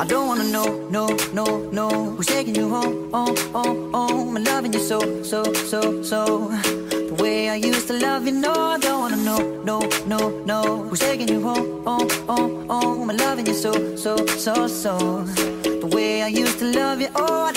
I don't wanna know, no, no, no. Who's taking you home, home, home, home? I'm loving you so, so, so, so. The way I used to love you, no, I don't wanna know, no, no, no. Who's taking you home, home, home, home? I'm loving you so, so, so, so. The way I used to love you, oh, I.